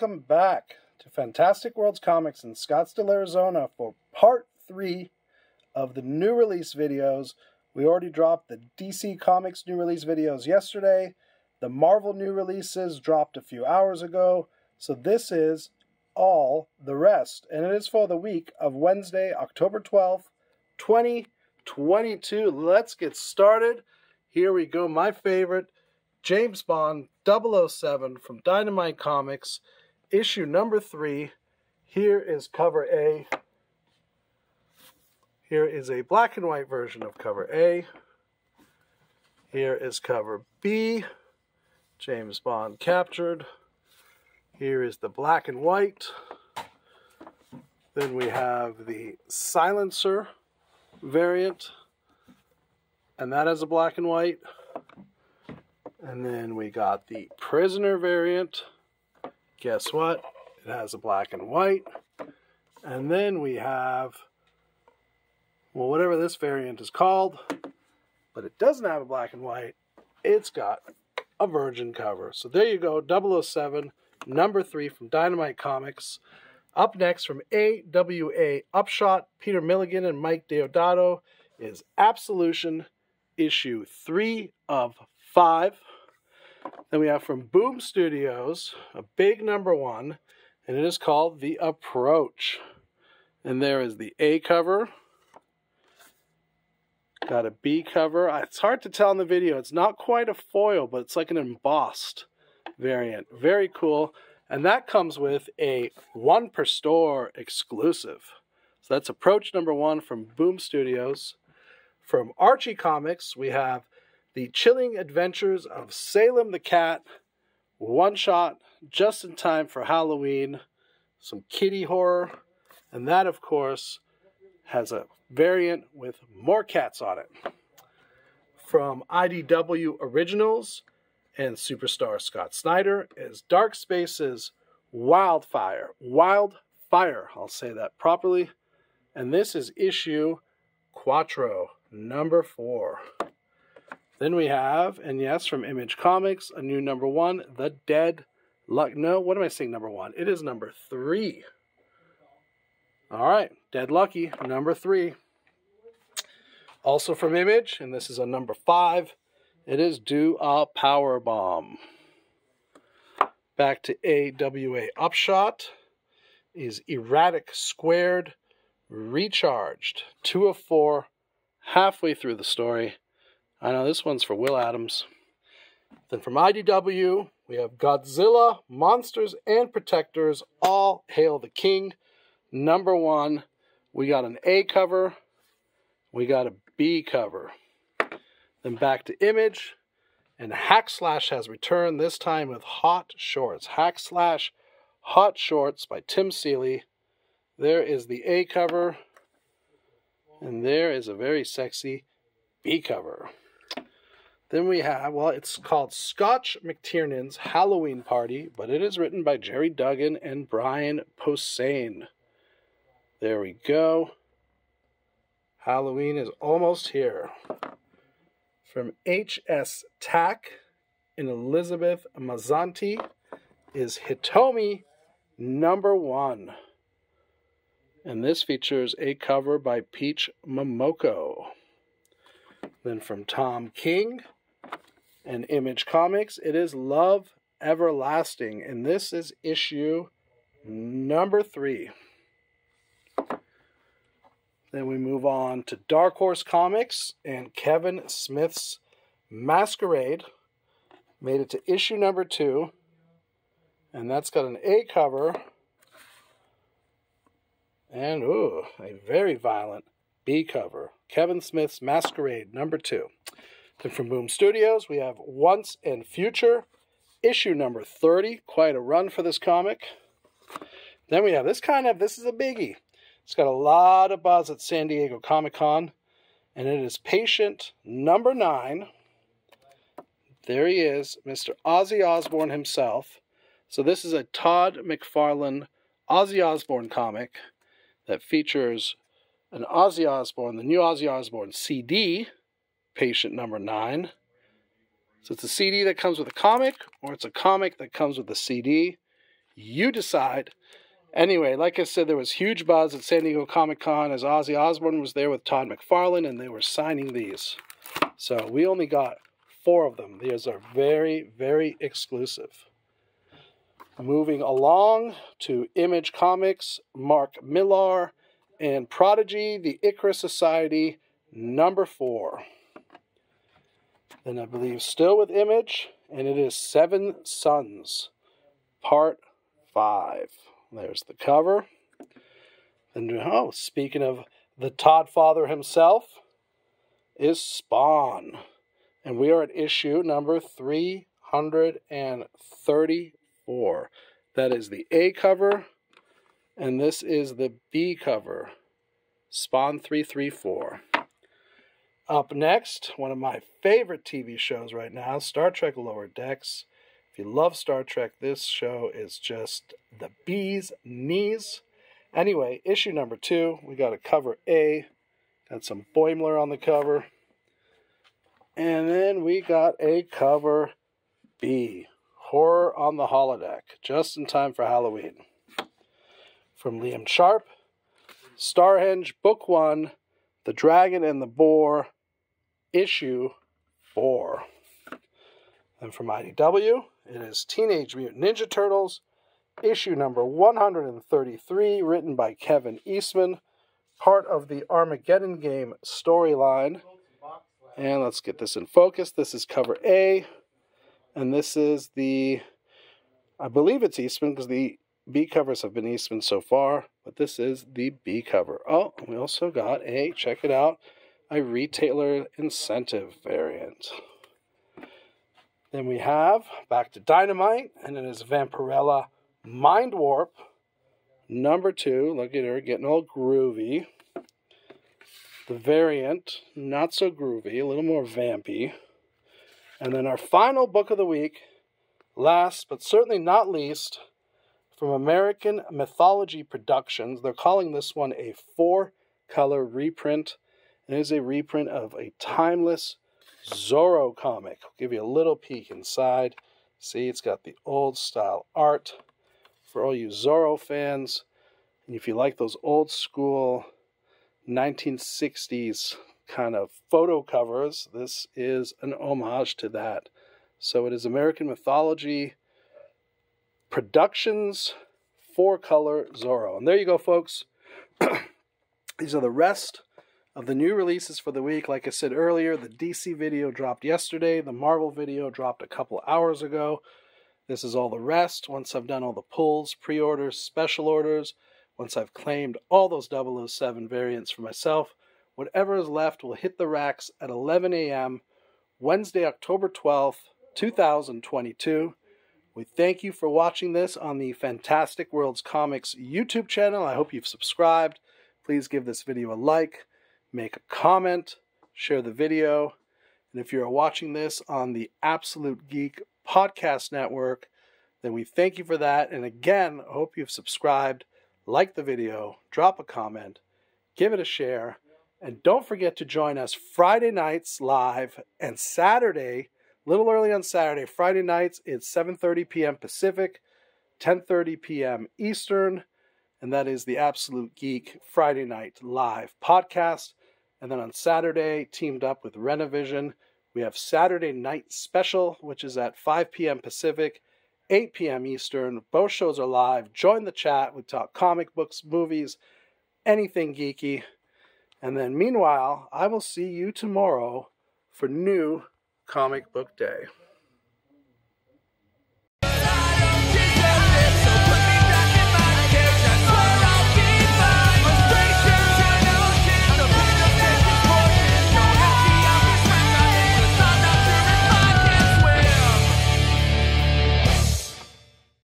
welcome back to Fantastic Worlds Comics in Scottsdale, Arizona for part three of the new release videos. We already dropped the DC Comics new release videos yesterday. The Marvel new releases dropped a few hours ago. So this is all the rest. And it is for the week of Wednesday, October 12th, 2022. Let's get started. Here we go. My favorite James Bond 007 from Dynamite Comics, issue number three. Here is cover A. Here is a black and white version of cover A. Here is cover B. James Bond captured. Here is the black and white. Then we have the silencer variant. And that has a black and white. And then we got the prisoner variant. Guess what? It has a black and white. And then we have, well, whatever this variant is called, but it doesn't have a black and white. It's got a virgin cover. So there you go, 007, number three from Dynamite Comics. Up next from AWA Upshot, Peter Milligan and Mike Deodato is Absolution, issue three of five. Then we have from Boom Studios, a big number one, and it is called The Approach. And there is the A cover. Got a B cover. It's hard to tell in the video. It's not quite a foil, but it's like an embossed variant. Very cool. And that comes with a one per store exclusive. So that's Approach number one from Boom Studios. From Archie Comics, we have the Chilling Adventures of Salem the Cat, one shot, just in time for Halloween, some kitty horror, and that, of course, has a variant with more cats on it. From IDW Originals and Superstar Scott Snyder is Dark Spaces Wildfire. Wildfire, I'll say that properly. And this is issue Quattro, number four. Then we have, and yes, from Image Comics, a new number one, The Dead Luck. No, what am I saying, number one? It is number three. All right, Dead Lucky, number three. Also from Image, and this is a number five, it is Do a Power Bomb. Back to AWA Upshot is Erratic Squared Recharged. Two of four, halfway through the story. I know this one's for Will Adams. Then from IDW, we have Godzilla, Monsters, and Protectors, All Hail the King. Number one, we got an A cover, we got a B cover. Then back to Image, and Hack Slash has returned, this time with Hot Shorts. Hack Slash Hot Shorts by Tim Seeley. There is the A cover, and there is a very sexy B cover. Then we have, well, it's called Scotch McTiernan's Halloween Party, but it is written by Gerry Duggan and Brian Posehn. There we go. Halloween is almost here. From HS Tak and Elizabeth Mazzanti is Hitomi number one. And this features a cover by Peach Momoko. Then from Tom King, and Image Comics. It is Love Everlasting, and this is issue number three. Then we move on to Dark Horse Comics and Kevin Smith's Masquerade. Made it to issue number two, and that's got an A cover and ooh, a very violent B cover. Kevin Smith's Masquerade number two. From Boom Studios, we have Once and Future, issue number 30. Quite a run for this comic. Then we have this kind of, this is a biggie. It's got a lot of buzz at San Diego Comic Con, and it is Patient number 9. There he is, Mr. Ozzy Osbourne himself. So this is a Todd McFarlane Ozzy Osbourne comic that features an Ozzy Osbourne, the new Ozzy Osbourne CD, patient number nine. So it's a CD that comes with a comic, or it's a comic that comes with a CD. You decide. Anyway, like I said, there was huge buzz at San Diego Comic Con as Ozzy Osbourne was there with Todd McFarlane and they were signing these. So we only got four of them. These are very, very exclusive. Moving along to Image Comics, Mark Millar, and Prodigy, the Icarus Society, number four. Then I believe still with Image, and it is Seven Sons, part five. There's the cover. And oh, speaking of the Todd Father himself, is Spawn. And we are at issue number 334. That is the A cover, and this is the B cover. Spawn 334. Up next, one of my favorite TV shows right now, Star Trek Lower Decks. If you love Star Trek, this show is just the bee's knees. Anyway, issue number two, we got a cover A. Got some Boimler on the cover. And then we got a cover B. Horror on the Holodeck, just in time for Halloween. From Liam Sharp, Starhenge, Book 1, The Dragon and the Boar, Issue 4. And from IDW, it is Teenage Mutant Ninja Turtles, issue number 133, written by Kevin Eastman, part of the Armageddon game storyline. And let's get this in focus. This is cover A. And this is the, I believe it's Eastman because the B covers have been Eastman so far, but this is the B cover. Oh, we also got a, check it out, a retailer incentive variant. Then we have back to Dynamite, and it is Vampirella Mind Warp number two. Look at her getting all groovy. The variant, not so groovy, a little more vampy. And then our final book of the week, last but certainly not least, from American Mythology Productions. They're calling this one a four color reprint. It is a reprint of a timeless Zorro comic. I'll give you a little peek inside. See, it's got the old style art for all you Zorro fans. And if you like those old school 1960s kind of photo covers. This is an homage to that. So it is American Mythology Productions four color Zorro. And there you go, folks. These are the rest of the new releases for the week. Like I said earlier, the DC video dropped yesterday, the Marvel video dropped a couple hours ago. This is all the rest. Once I've done all the pulls, pre orders, special orders, once I've claimed all those 007 variants for myself, Whatever is left will hit the racks at 11 a.m. Wednesday, October 12th, 2022. We thank you for watching this on the Fantastic Worlds Comics YouTube channel. I hope you've subscribed. Please give this video a like, make a comment, share the video. And if you're watching this on the Absolute Geek Podcast Network, then we thank you for that. And again, I hope you've subscribed, like the video, drop a comment, give it a share. And don't forget to join us Friday nights live and Saturday, a little early on Saturday. Friday nights it's 7:30 p.m. Pacific, 10:30 p.m. Eastern, and that is the Absolute Geek Friday Night Live podcast. And then on Saturday, teamed up with Renovision, we have Saturday Night Special, which is at 5 p.m. Pacific, 8 p.m. Eastern. Both shows are live. Join the chat. We talk comic books, movies, anything geeky. And then, meanwhile, I will see you tomorrow for new comic book day.